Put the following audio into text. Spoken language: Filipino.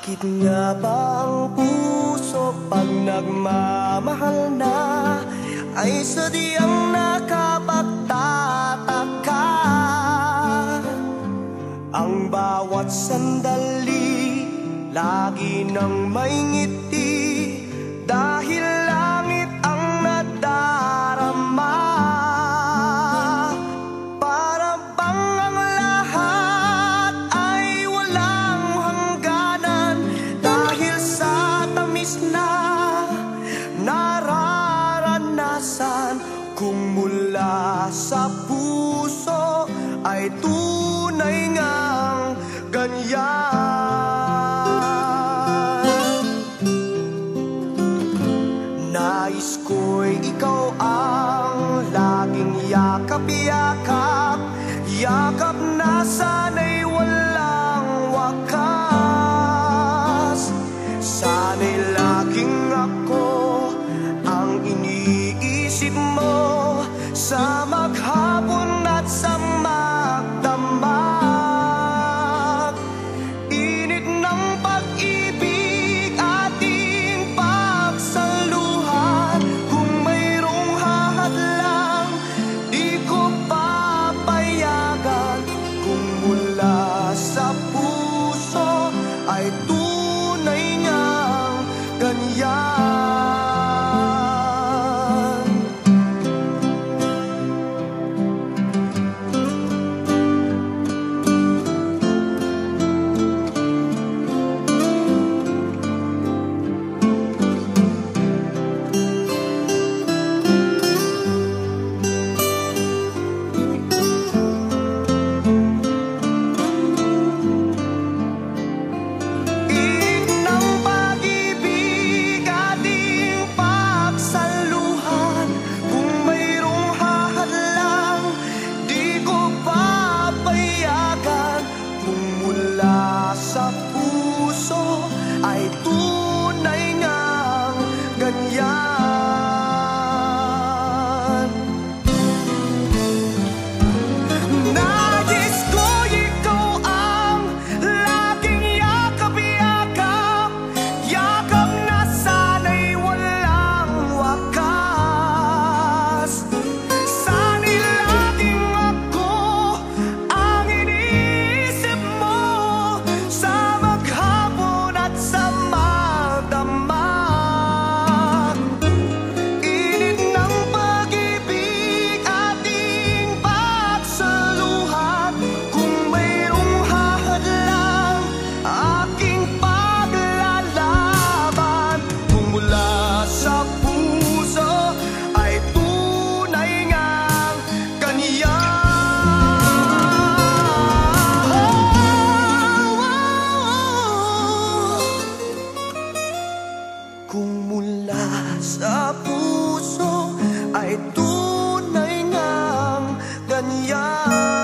Bakit nga ba ang puso pag nagmamahal na? Ay sadyang nakapagtataka. Ang bawat sandali Lagi nang may ngiti sa puso ay tunay ngang ganyan. Nais ko'y ikaw ang laging yakap-yakap. Yakap na sa Kung mula sa puso ay tunay ngang ganyan.